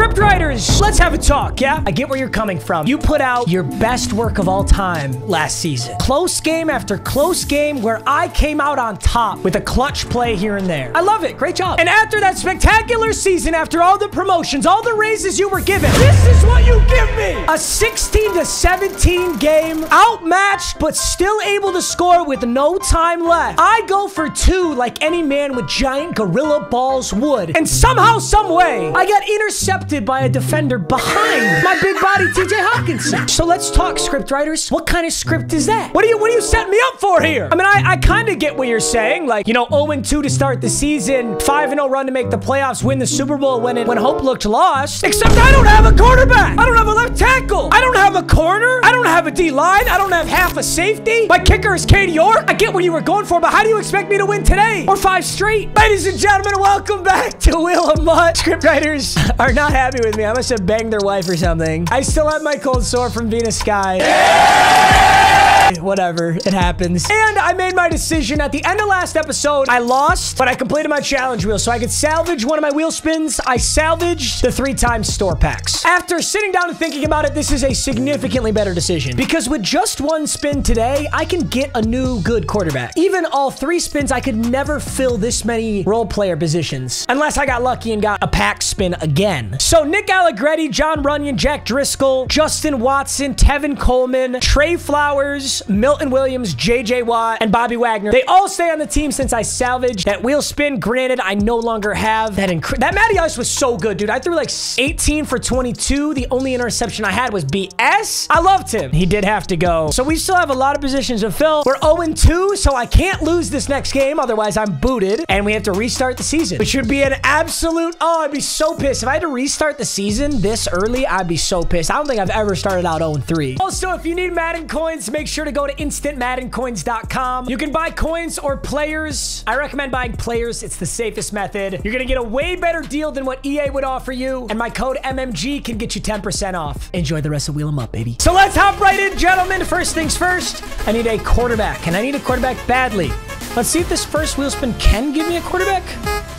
Scriptwriters, let's have a talk, yeah? I get where you're coming from. You put out your best work of all time last season. Close game after close game where I came out on top with a clutch play here and there. I love it. Great job. And after that spectacular season, after all the promotions, all the raises you were given, this is what you give me. A 16 to 17 game, outmatched, but still able to score with no time left. I go for two like any man with giant gorilla balls would. And somehow, some way, I got intercepted by a defender behind my big body TJ Hockenson. So let's talk, script writers. What kind of script is that? What are you what are you setting me up for here? I mean, I, I kind of get what you're saying. Like, you know, 0-2 to start the season, 5-0 run to make the playoffs, win the Super Bowl when it when hope looked lost. Except I don't have a quarterback. I don't have a left tackle. I don't have a corner. I don't have a D-line. I don't have half a safety. My kicker is Cade York. I get what you were going for, but how do you expect me to win today? Or five straight? Ladies and gentlemen, welcome back to Wheel of MUT. Scriptwriters are not happy with me. I must have banged their wife or something. I still have my cold sore from Venus Sky. Whatever, it happens. And I made my decision at the end of last episode. I lost, but I completed my challenge wheel so I could salvage one of my wheel spins. I salvaged the three times store packs. After sitting down and thinking about it, this is a significantly better decision because with just one spin today, I can get a new good quarterback. Even all three spins, I could never fill this many role player positions unless I got lucky and got a pack spin again. So Nick Allegretti, John Runyan, Jack Driscoll, Justin Watson, Tevin Coleman, Trey Flowers, Milton Williams, JJ Watt, and Bobby Wagner. They all stay on the team since I salvaged that wheel spin. Granted, I no longer have that. That Matty Ice was so good, dude. I threw like 18 for 22. The only interception I had was BS. I loved him. He did have to go. So we still have a lot of positions to fill. We're 0-2, so I can't lose this next game. Otherwise, I'm booted, and we have to restart the season, which would be an absolute... Oh, I'd be so pissed. If I had to restart the season this early, I'd be so pissed. I don't think I've ever started out 0-3. Also, if you need Madden coins, make sure to go to instantmaddencoins.com. You can buy coins or players. I recommend buying players. It's the safest method. You're going to get a way better deal than what EA would offer you. And my code MMG can get you 10% off. Enjoy the rest of Wheel of MUT, baby. So let's hop right in, gentlemen. First things first, I need a quarterback. And I need a quarterback badly. Let's see if this first wheel spin can give me a quarterback.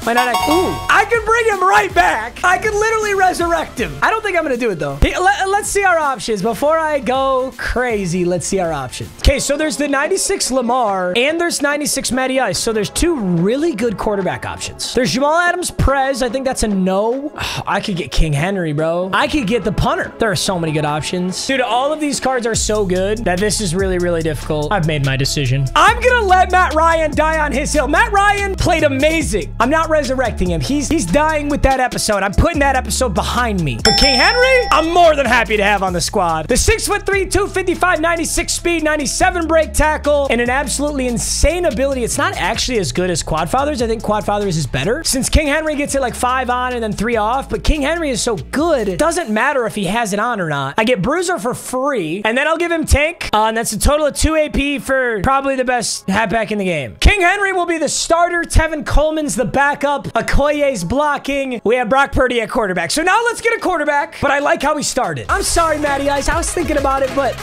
Why not? Ooh, I can bring him right back. I can literally resurrect him. I don't think I'm going to do it, though. Hey, let, us see our options. Before I go crazy, let's see our options. Okay, so there's the 96 Lamar and there's 96 Matty Ice. So there's two really good quarterback options. There's Jamal Adams Prez. I think that's a no. I could get King Henry, bro. I could get the punter. There are so many good options. Dude, all of these cards are so good that this is really, really difficult. I've made my decision. I'm going to let Matt Ryan die on his hill. Matt Ryan played amazing. I'm not resurrecting him. He's he's dying with that episode. I'm putting that episode behind me. But King Henry, I'm more than happy to have on the squad. The 6'3", 255, 96 speed, 97 break tackle, and an absolutely insane ability. It's not actually as good as Quadfathers. I think Quadfathers is better. Since King Henry gets it like five on and then three off, but King Henry is so good, it doesn't matter if he has it on or not. I get Bruiser for free, and then I'll give him Tank, uh, and that's a total of 2 AP for probably the best halfback in the game. King Henry will be the starter. Tevin Coleman's the backup. Okoye's blocking. We have Brock Purdy at quarterback. So now let's get a quarterback, but I like how he started. I'm sorry, Matty Ice. I was thinking about it, but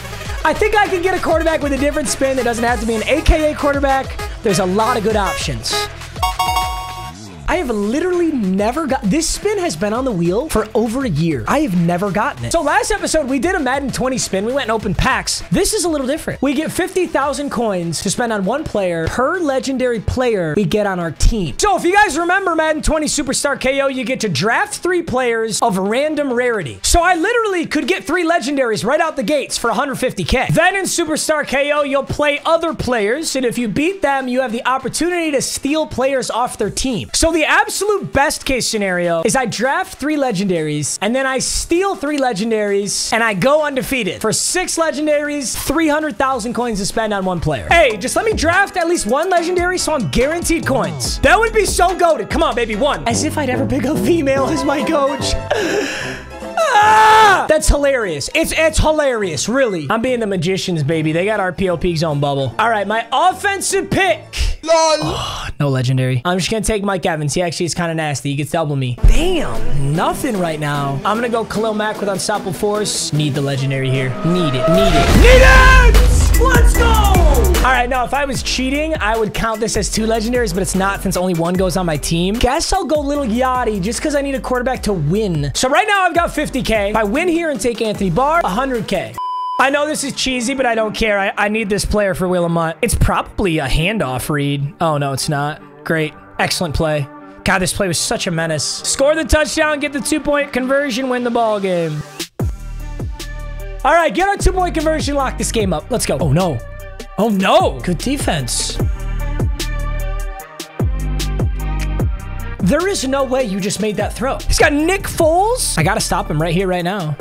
I think I can get a quarterback with a different spin that doesn't have to be an AKA quarterback. There's a lot of good options. I have literally never got this spin has been on the wheel for over a year. I have never gotten it. So last episode, we did a Madden 20 spin. We went and opened packs. This is a little different. We get 50,000 coins to spend on one player per legendary player we get on our team. So if you guys remember Madden 20 Superstar KO, you get to draft three players of random rarity. So I literally could get three legendaries right out the gates for 150k. Then in Superstar KO, you'll play other players, and if you beat them, you have the opportunity to steal players off their team. So the absolute best case scenario is I draft three legendaries and then I steal three legendaries and I go undefeated. For six legendaries, 300,000 coins to spend on one player. Hey, just let me draft at least one legendary so I'm guaranteed coins. That would be so goaded. Come on, baby, one. As if I'd ever pick a female as my coach. Ah! That's hilarious. It's it's hilarious, really. I'm being the magicians, baby. They got RPO peak zone bubble. All right, my offensive pick. Oh, no legendary. I'm just gonna take Mike Evans. He actually is kind of nasty. He gets double me. Damn, nothing right now. I'm gonna go Khalil Mack with Unstoppable Force. Need the legendary here. Need it. Need it. Need it! Let's go! All right, now if I was cheating, I would count this as two legendaries, but it's not since only one goes on my team. Guess I'll go little Yachty just because I need a quarterback to win. So right now I've got 50K. If I win here and take Anthony Barr, 100K. I know this is cheesy, but I don't care. I, I need this player for Willamette. It's probably a handoff read. Oh, no, it's not. Great. Excellent play. God, this play was such a menace. Score the touchdown, get the two-point conversion, win the ball game. All right, get our two-point conversion, lock this game up. Let's go. Oh, no. Oh, no. Good defense. There is no way you just made that throw. He's got Nick Foles. I got to stop him right here, right now.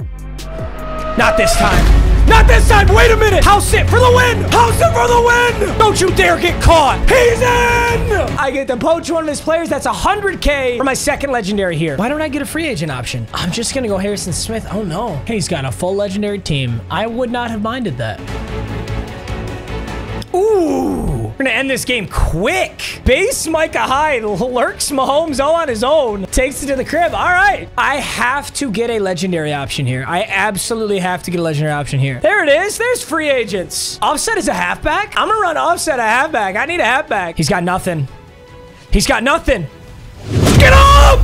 Not this time. Not this time. Wait a minute. House it for the win. House it for the win. Don't you dare get caught. He's in. I get to poach one of his players. That's 100K for my second legendary here. Why don't I get a free agent option? I'm just going to go Harrison Smith. Oh, no. He's got a full legendary team. I would not have minded that. Ooh. We're gonna end this game quick. Base Micah Hyde lurks Mahomes all on his own. Takes it to the crib. All right. I have to get a legendary option here. I absolutely have to get a legendary option here. There it is. There's free agents. Offset is a halfback. I'm gonna run offset a halfback. I need a halfback. He's got nothing. He's got nothing. Get up!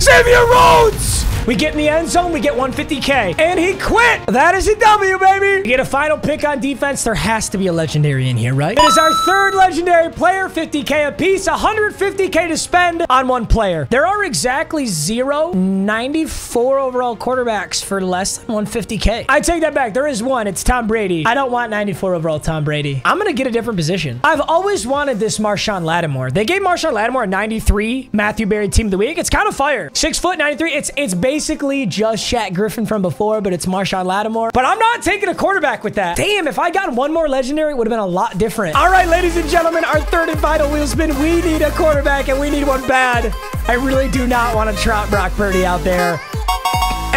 Xavier Rhodes! We get in the end zone, we get 150K. And he quit. That is a W, baby. We get a final pick on defense. There has to be a legendary in here, right? It is our third legendary player, 50K a piece, 150K to spend on one player. There are exactly zero 94 overall quarterbacks for less than 150K. I take that back. There is one. It's Tom Brady. I don't want 94 overall Tom Brady. I'm going to get a different position. I've always wanted this Marshon Lattimore. They gave Marshon Lattimore a 93 Matthew Berry Team of the Week. It's kind of fire. Six foot, 93. It's, it's basically basically just Shaq Griffin from before, but it's Marshon Lattimore. But I'm not taking a quarterback with that. Damn, if I got one more legendary, it would have been a lot different. All right, ladies and gentlemen, our third and final wheel spin. We need a quarterback, and we need one bad. I really do not want to trot Brock Purdy out there.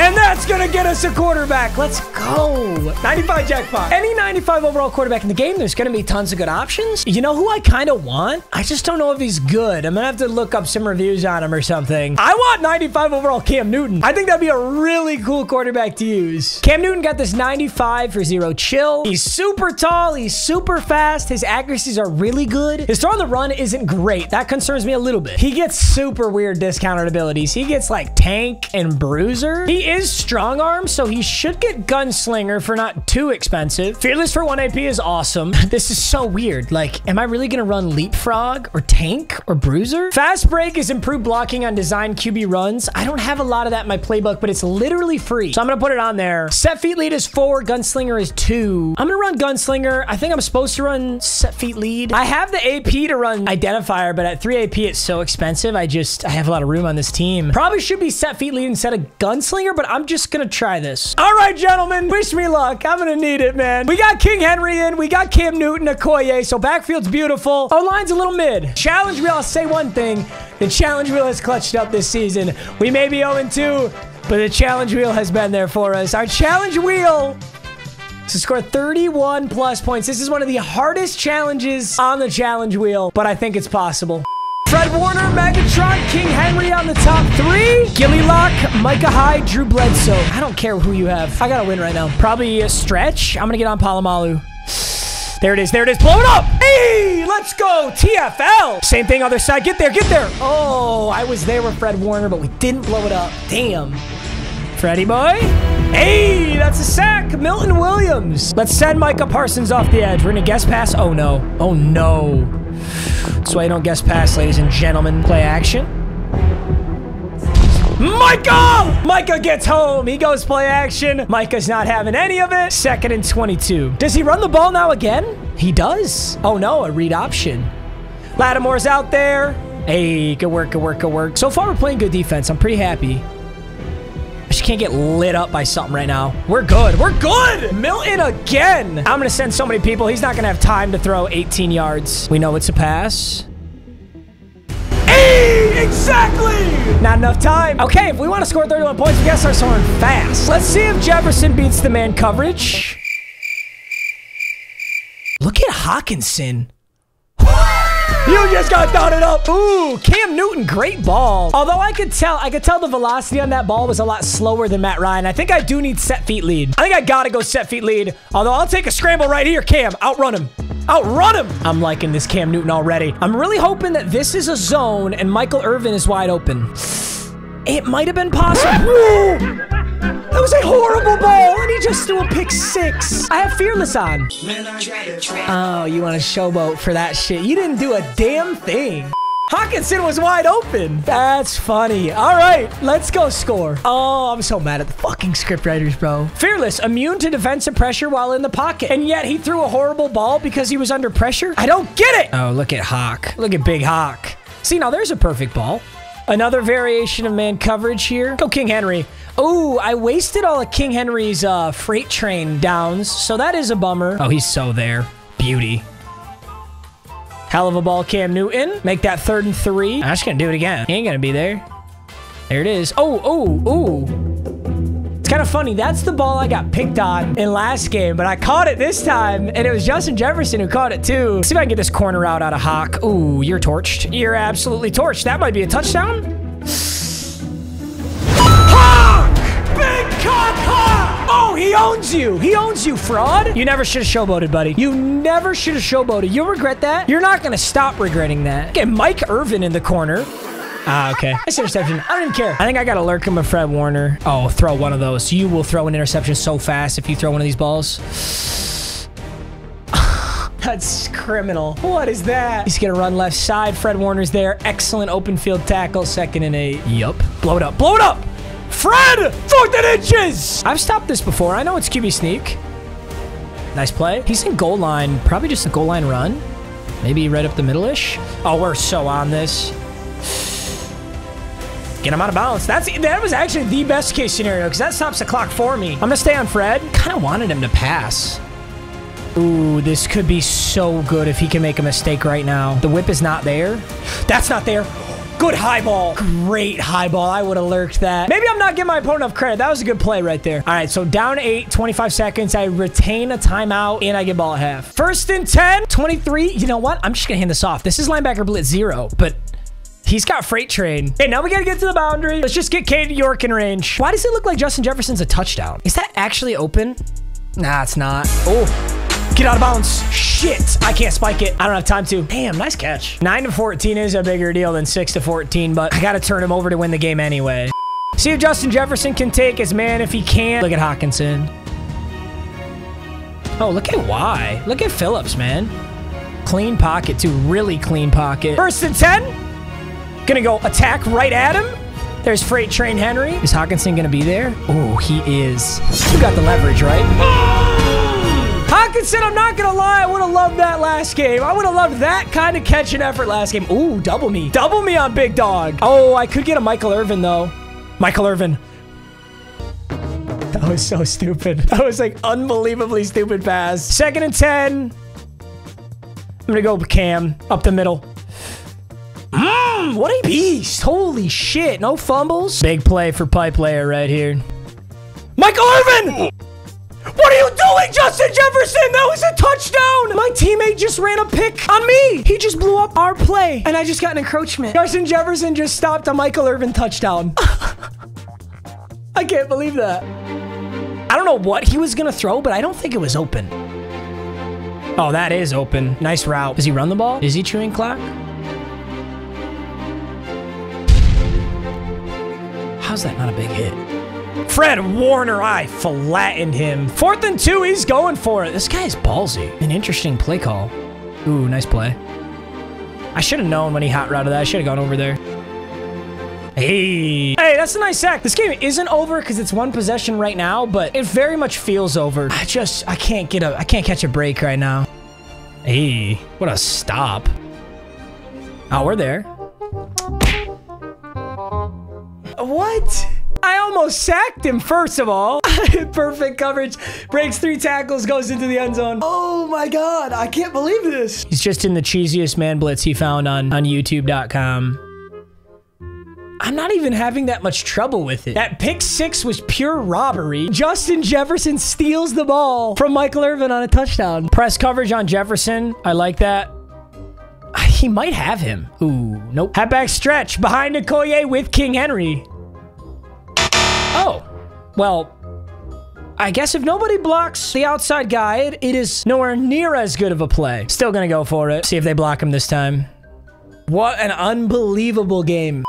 And that's going to get us a quarterback. Let's go. 95 jackpot. Any 95 overall quarterback in the game, there's going to be tons of good options. You know who I kind of want? I just don't know if he's good. I'm going to have to look up some reviews on him or something. I want 95 overall Cam Newton. I think that'd be a really cool quarterback to use. Cam Newton got this 95 for zero chill. He's super tall. He's super fast. His accuracies are really good. His throw on the run isn't great. That concerns me a little bit. He gets super weird discounted abilities. He gets like tank and bruiser. He is strong arm, so he should get gunslinger for not too expensive. Fearless for 1 AP is awesome. This is so weird. Like, am I really gonna run leapfrog or tank or bruiser? Fast break is improved blocking on design QB runs. I don't have a lot of that in my playbook, but it's literally free. So I'm gonna put it on there. Set feet lead is four, gunslinger is two. I'm gonna run gunslinger. I think I'm supposed to run set feet lead. I have the AP to run identifier, but at 3 AP, it's so expensive. I just, I have a lot of room on this team. Probably should be set feet lead instead of gunslinger, but I'm just gonna try this. All right, gentlemen, wish me luck. I'm gonna need it, man. We got King Henry in, we got Cam Newton, Okoye, so backfield's beautiful. Our line's a little mid. Challenge wheel, I'll say one thing. The challenge wheel has clutched up this season. We may be 0-2, but the challenge wheel has been there for us. Our challenge wheel to score 31 plus points. This is one of the hardest challenges on the challenge wheel, but I think it's possible. Fred Warner, Megatron, King Henry on the top three. Gilly Lock, Micah Hyde, Drew Bledsoe. I don't care who you have. I gotta win right now. Probably a stretch. I'm gonna get on Polamalu. There it is. There it is. Blow it up. Hey, let's go. TFL. Same thing, other side. Get there. Get there. Oh, I was there with Fred Warner, but we didn't blow it up. Damn. Freddie boy. Hey, that's a sack. Milton Williams. Let's send Micah Parsons off the edge. We're going to guess pass. Oh, no. Oh, no. That's why you don't guess pass, ladies and gentlemen. Play action. Micah! Micah gets home. He goes play action. Micah's not having any of it. Second and 22. Does he run the ball now again? He does. Oh, no. A read option. Lattimore's out there. Hey, good work, good work, good work. So far, we're playing good defense. I'm pretty happy. Just can't get lit up by something right now. We're good. We're good. Milton again. I'm going to send so many people. He's not going to have time to throw 18 yards. We know it's a pass. Exactly. Not enough time. Okay, if we want to score 31 points, we got to start scoring fast. Let's see if Jefferson beats the man coverage. Look at Hockenson. You just got dotted up. Ooh, Cam Newton, great ball. Although I could tell, I could tell the velocity on that ball was a lot slower than Matt Ryan. I think I do need set feet lead. I think I gotta go set feet lead. Although I'll take a scramble right here, Cam. Outrun him. Outrun him. I'm liking this Cam Newton already. I'm really hoping that this is a zone and Michael Irvin is wide open. It might have been possible. That was a horrible ball, and he just threw a pick six. I have Fearless on. Oh, you want a showboat for that shit. You didn't do a damn thing. Hockenson was wide open. That's funny. All right, let's go score. Oh, I'm so mad at the fucking scriptwriters, bro. Fearless, immune to defensive pressure while in the pocket. And yet he threw a horrible ball because he was under pressure? I don't get it. Oh, look at Hawk. Look at Big Hawk. See, now there's a perfect ball. Another variation of man coverage here. Go King Henry. Oh, I wasted all of King Henry's uh, freight train downs, so that is a bummer. Oh, he's so there. Beauty. Hell of a ball, Cam Newton. Make that third and three. I'm just going to do it again. He ain't going to be there. There it is. Oh, oh, oh. Of funny. That's the ball I got picked on in last game, but I caught it this time, and it was Justin Jefferson who caught it too. Let's see if I can get this corner out out of Hawk. Ooh, you're torched. You're absolutely torched. That might be a touchdown. Hawk! Big cock Hawk! Oh, he owns you. He owns you, fraud. You never should have showboated, buddy. You never should have showboated. You'll regret that. You're not going to stop regretting that. Get Mike Irvin in the corner. Ah, okay. Nice interception. I don't even care. I think I got to lurk him with Fred Warner. Oh, throw one of those. You will throw an interception so fast if you throw one of these balls. That's criminal. What is that? He's going to run left side. Fred Warner's there. Excellent open field tackle. Second and eight. Yup. Blow it up. Blow it up. Fred! Fourth and inches! I've stopped this before. I know it's QB sneak. Nice play. He's in goal line. Probably just a goal line run. Maybe right up the middle-ish. Oh, we're so on this. Get him out of bounds. That's That was actually the best case scenario because that stops the clock for me. I'm going to stay on Fred. Kind of wanted him to pass. Ooh, this could be so good if he can make a mistake right now. The whip is not there. That's not there. Good high ball. Great high ball. I would have lurked that. Maybe I'm not giving my opponent enough credit. That was a good play right there. All right, so down eight, 25 seconds. I retain a timeout, and I get ball at half. First and 10, 23. You know what? I'm just going to hand this off. This is linebacker blitz zero, but He's got freight train. Okay, now we gotta get to the boundary. Let's just get Cade York in range. Why does it look like Justin Jefferson's a touchdown? Is that actually open? Nah, it's not. Oh, get out of bounds. Shit, I can't spike it. I don't have time to. Damn, nice catch. 9 to 14 is a bigger deal than 6 to 14, but I gotta turn him over to win the game anyway. See if Justin Jefferson can take his man. If he can't, look at Hockenson. Oh, look at Y. Look at Phillips, man. Clean pocket, too. Really clean pocket. First and 10. Gonna go attack right at him. There's Freight Train Henry. Is Hockenson gonna be there? Oh, he is. You got the leverage, right? Hockenson. I'm not gonna lie, I would have loved that last game. I would have loved that kind of catch and effort last game. Ooh, double me. Double me on Big Dog. Oh, I could get a Michael Irvin, though. Michael Irvin. That was so stupid. That was like unbelievably stupid pass. Second and 10. I'm gonna go Cam up the middle. What a beast. Holy shit. No fumbles. Big play for pipe layer right here. Michael Irvin! What are you doing, Justin Jefferson? That was a touchdown. My teammate just ran a pick on me. He just blew up our play, and I just got an encroachment. Justin Jefferson just stopped a Michael Irvin touchdown. I can't believe that. I don't know what he was going to throw, but I don't think it was open. Oh, that is open. Nice route. Does he run the ball? Is he chewing clock? How's that not a big hit? Fred Warner, I flattened him. Fourth and two, he's going for it. This guy's ballsy. An interesting play call. Ooh, nice play. I should have known when he hot routed that. I should have gone over there. Hey. Hey, that's a nice sack. This game isn't over because it's one possession right now, but it very much feels over. I just, I can't get a, I can't catch a break right now. Hey, what a stop. Oh, we're there. What? I almost sacked him, first of all. Perfect coverage. Breaks three tackles, goes into the end zone. Oh my god, I can't believe this. He's just in the cheesiest man blitz he found on, on YouTube.com. I'm not even having that much trouble with it. That pick six was pure robbery. Justin Jefferson steals the ball from Michael Irvin on a touchdown. Press coverage on Jefferson. I like that. He might have him. Ooh, nope. Halfback stretch behind Okoye with King Henry. Oh, well, I guess if nobody blocks the outside guy, it, it is nowhere near as good of a play. Still gonna go for it. See if they block him this time. What an unbelievable game.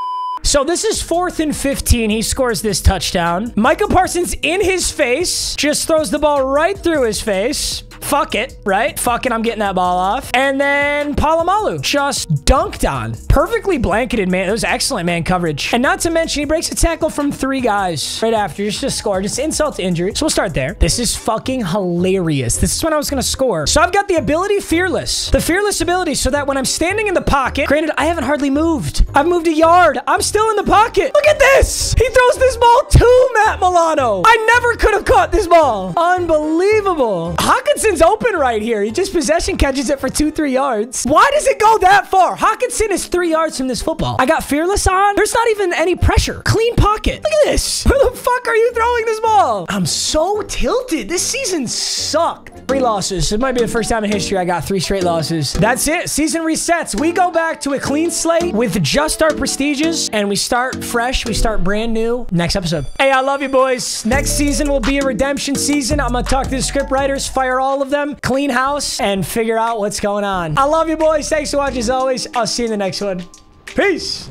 So this is fourth and 15. He scores this touchdown. Micah Parsons in his face, just throws the ball right through his face. Fuck it, right? Fuck it, I'm getting that ball off. And then Polamalu just dunked on. Perfectly blanketed, man. It was excellent man coverage. And not to mention, he breaks a tackle from three guys right after. Just to score, just insult to injury. So we'll start there. This is fucking hilarious. This is when I was going to score. So I've got the ability Fearless. The Fearless ability so that when I'm standing in the pocket, granted, I haven't hardly moved. I've moved a yard. I'm still in the pocket. Look at this. He throws this ball to Matt Milano. I never could have caught this ball. Unbelievable. Hockenson's open right here. He just possession catches it for two, three yards. Why does it go that far? Hockenson is three yards from this football. I got Fearless on. There's not even any pressure. Clean pocket. Look at this. Where the fuck are you throwing this ball? I'm so tilted. This season sucked. Three losses. It might be the first time in history I got three straight losses. That's it. Season resets. We go back to a clean slate with just our prestiges and we start fresh. We start brand new next episode. Hey, I love you boys. Next season will be a redemption season. I'm going to talk to the script writers, fire all of them, clean house, and figure out what's going on. I love you boys. Thanks for watching as always. I'll see you in the next one. Peace.